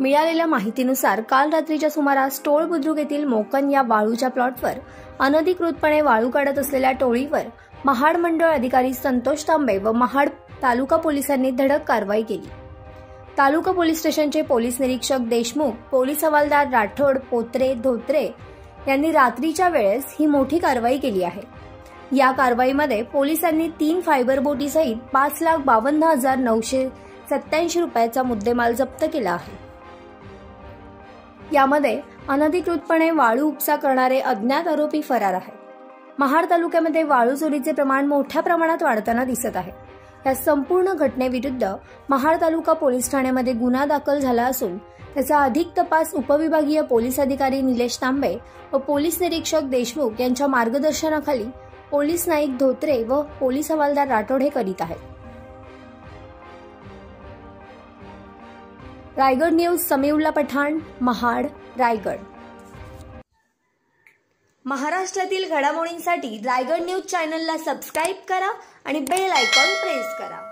मिळालेल्या माहितीनुसार काल रात्रीच्या सुमारास टोळ बुद्रुक येथील मोकन या वाळूच्या प्लॉटवर अनधिकृतपणे वाळू काढत असलेल्या टोळीवर महाड मंडळ अधिकारी संतोष तांबे व महाड तालुका पोलिसांनी धडक कारवाई केली. तालुका पोलीस स्टेशनचे पोलीस निरीक्षक देशमुख पोलीस हवालदार राठोड पोत्रे धोत्रे यांनी रात्रीच्या वेळेस ही मोठी कारवाई केली आहे. या कारवाईमध्ये पोलिसांनी तीन फायबर बोटीसहित पाच लाख बावन्न हजार नऊशे सत्याऐंशी रुपयाचा मुद्देमाल जप्त केला आहे. यामध्ये अनधिकृतपणे वाळू उपसा करणारे अज्ञात आरोपी फरार आहेत. महाड तालुक्यामध्ये वाळू चोरीचे प्रमाण मोठ्या प्रमाणात वाढताना दिसत आहे. या संपूर्ण घटनेविरुद्ध महाड तालुका पोलीस ठाण्यामध्ये गुन्हा दाखल झाला असून त्याचा अधिक तपास उपविभागीय पोलीस अधिकारी निलेश तांबे व पोलीस निरीक्षक देशमुख यांच्या मार्गदर्शनाखाली पोलीस नाईक धोत्रे व पोलीस हवालदार राठोड हे करीत आहेत. रायगड न्यूज समीउल्ला पठाण महाड रायगड. महाराष्ट्रातील घडामोडींसाठी रायगड न्यूज चॅनलला सबस्क्राईब करा आणि बेल आयकॉन प्रेस करा.